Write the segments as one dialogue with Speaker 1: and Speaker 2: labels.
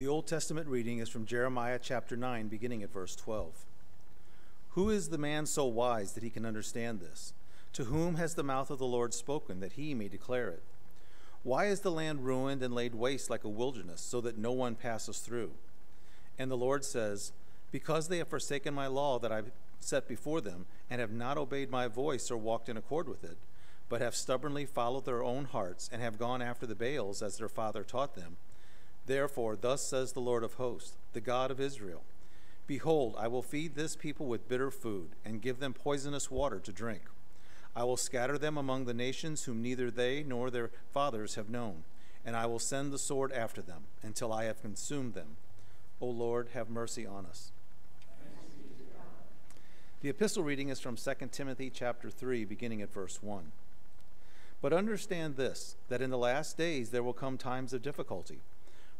Speaker 1: The Old Testament reading is from Jeremiah chapter 9, beginning at verse 12. Who is the man so wise that he can understand this? To whom has the mouth of the Lord spoken that he may declare it? Why is the land ruined and laid waste like a wilderness, so that no one passes through? And the Lord says, Because they have forsaken my law that I set before them, and have not obeyed my voice or walked in accord with it, but have stubbornly followed their own hearts, and have gone after the Baals as their father taught them, Therefore, thus says the Lord of hosts, the God of Israel Behold, I will feed this people with bitter food, and give them poisonous water to drink. I will scatter them among the nations whom neither they nor their fathers have known, and I will send the sword after them until I have consumed them. O Lord, have mercy on us. The epistle reading is from 2 Timothy chapter 3 beginning at verse 1. But understand this that in the last days there will come times of difficulty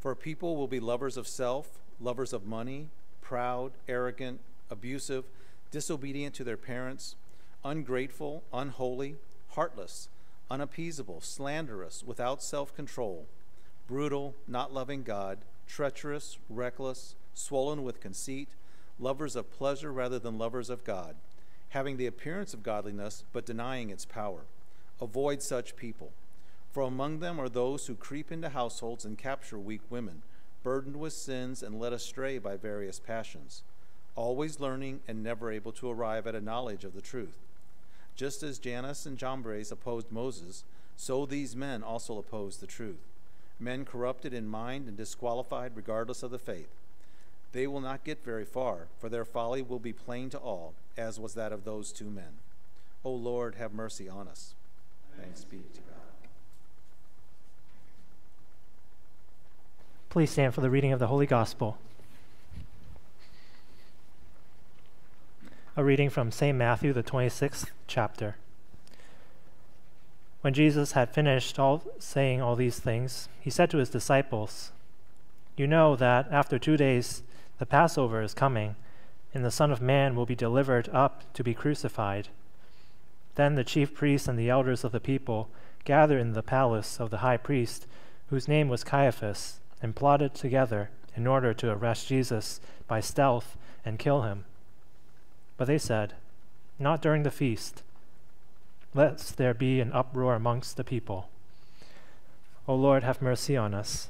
Speaker 1: for people will be lovers of self, lovers of money, proud, arrogant, abusive, disobedient to their parents, ungrateful, unholy, heartless, unappeasable, slanderous, without self control, brutal, not loving God, treacherous, reckless, swollen with conceit, lovers of pleasure rather than lovers of God, having the appearance of godliness but denying its power. Avoid such people. For among them are those who creep into households and capture weak women, burdened with sins and led astray by various passions, always learning and never able to arrive at a knowledge of the truth. Just as Jannes and Jambres opposed Moses, so these men also oppose the truth. Men corrupted in mind and disqualified regardless of the faith. They will not get very far, for their folly will be plain to all, as was that of those two men. O Lord, have mercy on us. Thanks be to God.
Speaker 2: Please stand for the reading of the Holy Gospel. A reading from St. Matthew, the 26th chapter. When Jesus had finished all, saying all these things, he said to his disciples, You know that after two days the Passover is coming, and the Son of Man will be delivered up to be crucified. Then the chief priests and the elders of the people gathered in the palace of the high priest, whose name was Caiaphas and plotted together in order to arrest Jesus by stealth and kill him. But they said, Not during the feast, lest there be an uproar amongst the people. O Lord, have mercy on us.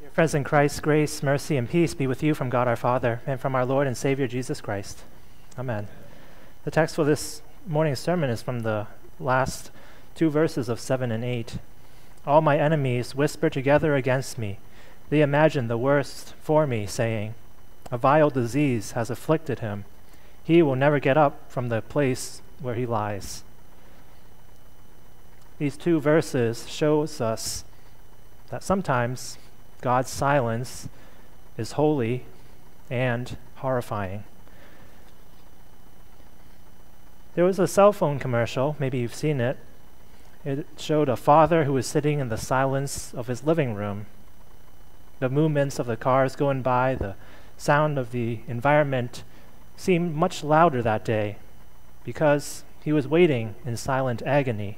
Speaker 2: Dear friends in Christ, grace, mercy, and peace be with you from God our Father and from our Lord and Savior Jesus Christ. Amen. The text for this morning's sermon is from the last two verses of 7 and 8. All my enemies whisper together against me. They imagine the worst for me, saying, A vile disease has afflicted him. He will never get up from the place where he lies. These two verses shows us that sometimes God's silence is holy and horrifying. There was a cell phone commercial, maybe you've seen it, it showed a father who was sitting in the silence of his living room. The movements of the cars going by, the sound of the environment seemed much louder that day because he was waiting in silent agony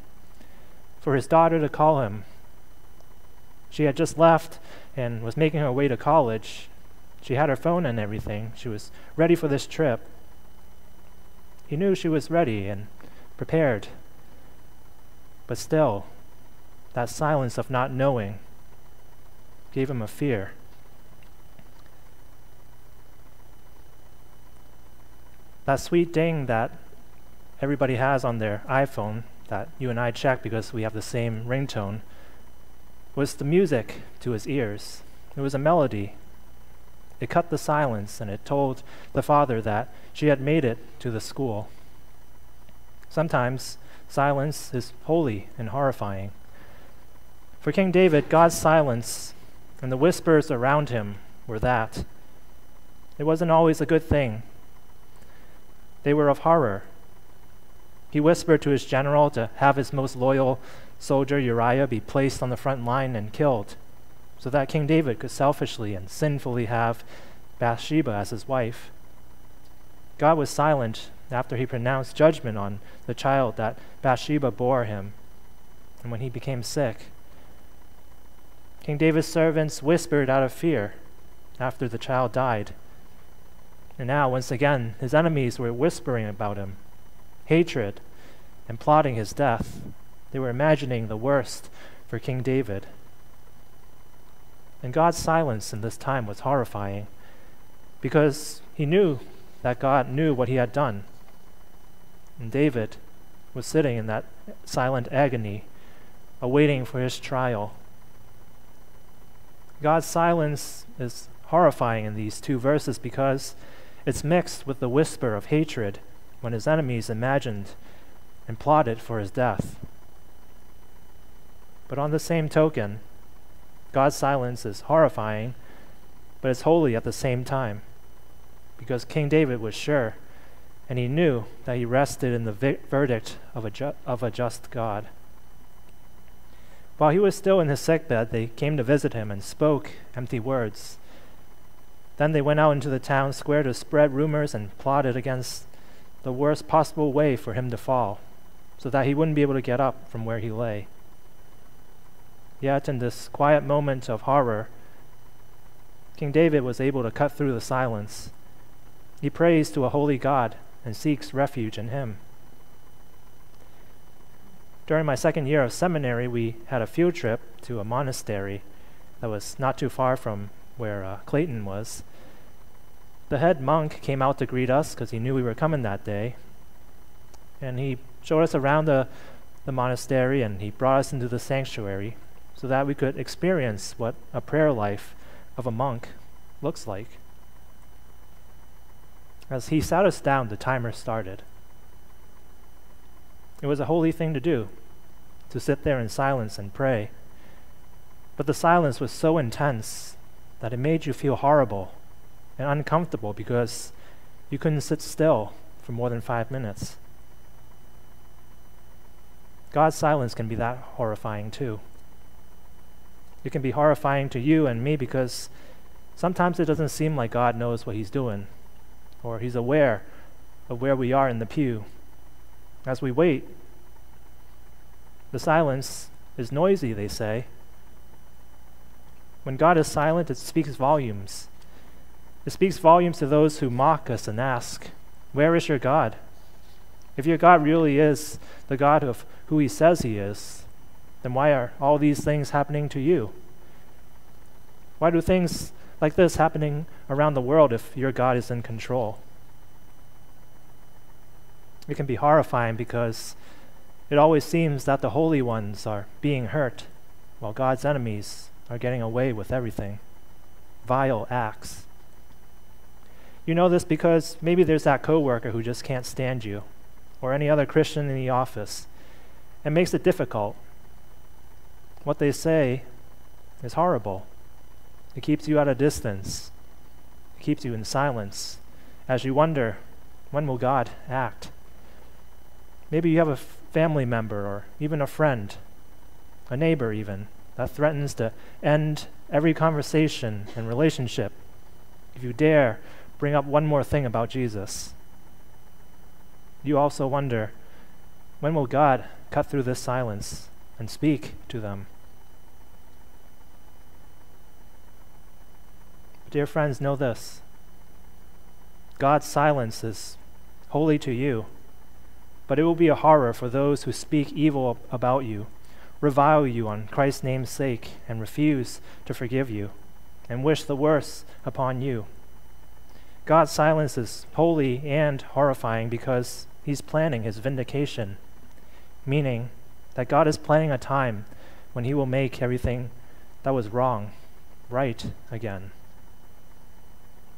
Speaker 2: for his daughter to call him. She had just left and was making her way to college. She had her phone and everything. She was ready for this trip. He knew she was ready and prepared. But still, that silence of not knowing gave him a fear. That sweet ding that everybody has on their iPhone that you and I check because we have the same ringtone was the music to his ears. It was a melody. It cut the silence and it told the father that she had made it to the school. Sometimes Silence is holy and horrifying. For King David, God's silence and the whispers around him were that. It wasn't always a good thing, they were of horror. He whispered to his general to have his most loyal soldier Uriah be placed on the front line and killed, so that King David could selfishly and sinfully have Bathsheba as his wife. God was silent after he pronounced judgment on the child that Bathsheba bore him. And when he became sick, King David's servants whispered out of fear after the child died. And now, once again, his enemies were whispering about him hatred and plotting his death. They were imagining the worst for King David. And God's silence in this time was horrifying because he knew that God knew what he had done. And David was sitting in that silent agony, awaiting for his trial. God's silence is horrifying in these two verses because it's mixed with the whisper of hatred when his enemies imagined and plotted for his death. But on the same token, God's silence is horrifying, but it's holy at the same time. Because King David was sure, and he knew that he rested in the verdict of a, of a just God. While he was still in his sickbed, they came to visit him and spoke empty words. Then they went out into the town square to spread rumors and plotted against the worst possible way for him to fall, so that he wouldn't be able to get up from where he lay. Yet, in this quiet moment of horror, King David was able to cut through the silence. He prays to a holy God and seeks refuge in him. During my second year of seminary, we had a field trip to a monastery that was not too far from where uh, Clayton was. The head monk came out to greet us because he knew we were coming that day. And he showed us around the, the monastery and he brought us into the sanctuary so that we could experience what a prayer life of a monk looks like. As he sat us down, the timer started. It was a holy thing to do, to sit there in silence and pray. But the silence was so intense that it made you feel horrible and uncomfortable because you couldn't sit still for more than five minutes. God's silence can be that horrifying too. It can be horrifying to you and me because sometimes it doesn't seem like God knows what He's doing or He's aware of where we are in the pew. As we wait, the silence is noisy, they say. When God is silent, it speaks volumes. It speaks volumes to those who mock us and ask, Where is your God? If your God really is the God of who He says He is, then why are all these things happening to you? Why do things like this happening around the world if your God is in control? It can be horrifying because it always seems that the holy ones are being hurt while God's enemies are getting away with everything. Vile acts. You know this because maybe there's that coworker who just can't stand you or any other Christian in the office and makes it difficult what they say is horrible. It keeps you at a distance, it keeps you in silence as you wonder when will God act? Maybe you have a family member or even a friend, a neighbor even, that threatens to end every conversation and relationship if you dare bring up one more thing about Jesus. You also wonder when will God cut through this silence and speak to them? Dear friends, know this God's silence is holy to you, but it will be a horror for those who speak evil about you, revile you on Christ's name's sake, and refuse to forgive you, and wish the worst upon you. God's silence is holy and horrifying because he's planning his vindication, meaning that God is planning a time when he will make everything that was wrong right again.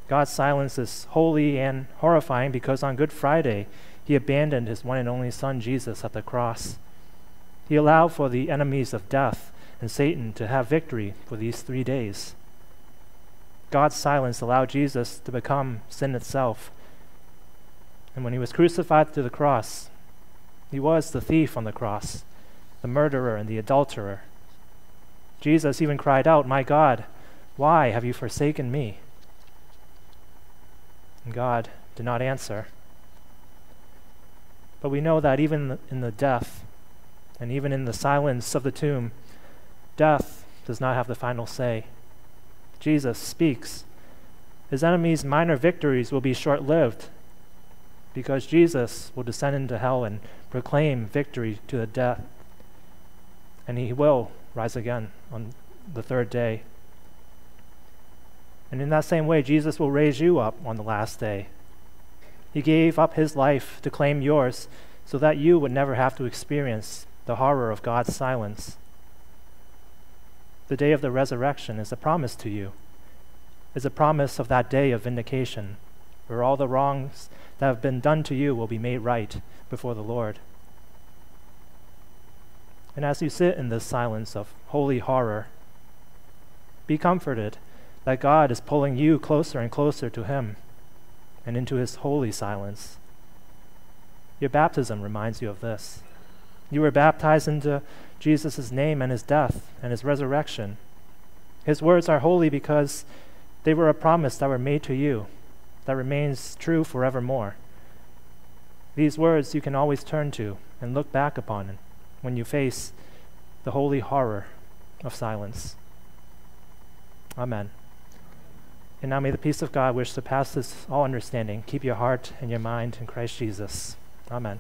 Speaker 2: God's silence is holy and horrifying because on Good Friday, he abandoned his one and only Son, Jesus, at the cross. He allowed for the enemies of death and Satan to have victory for these three days. God's silence allowed Jesus to become sin itself. And when he was crucified to the cross, he was the thief on the cross, the murderer and the adulterer. Jesus even cried out, My God, why have you forsaken me? And God did not answer. But we know that even in the death, and even in the silence of the tomb, death does not have the final say. Jesus speaks. His enemies' minor victories will be short lived because Jesus will descend into hell and proclaim victory to the death. And he will rise again on the third day. And in that same way, Jesus will raise you up on the last day. He gave up his life to claim yours so that you would never have to experience the horror of God's silence. The day of the resurrection is a promise to you, is a promise of that day of vindication, where all the wrongs that have been done to you will be made right before the Lord. And as you sit in this silence of holy horror, be comforted that God is pulling you closer and closer to Him and into His holy silence. Your baptism reminds you of this. You were baptized into Jesus' name and His death and His resurrection. His words are holy because they were a promise that were made to you that remains true forevermore. These words you can always turn to and look back upon when you face the holy horror of silence. Amen. And now may the peace of God, which surpasses all understanding, keep your heart and your mind in Christ Jesus. Amen.